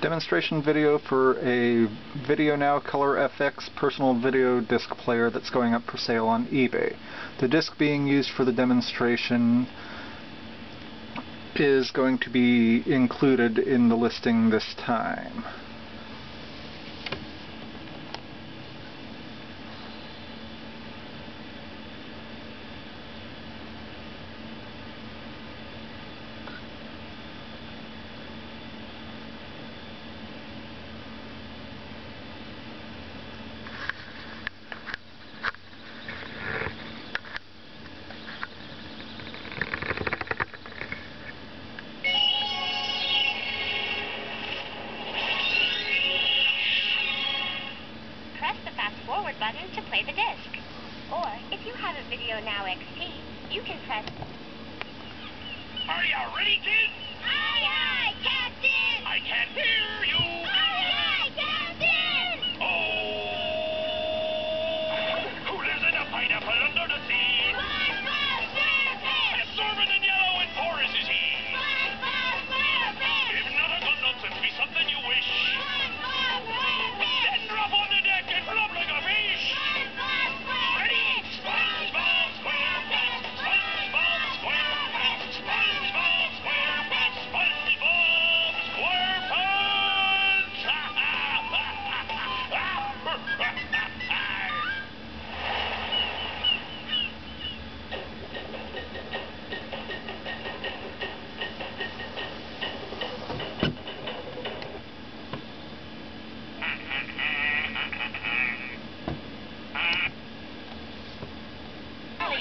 demonstration video for a Video Now Color FX personal video disc player that's going up for sale on eBay. The disc being used for the demonstration is going to be included in the listing this time. Forward button to play the disc. Or, if you have a Video Now XT, you can press... Are you ready, kids?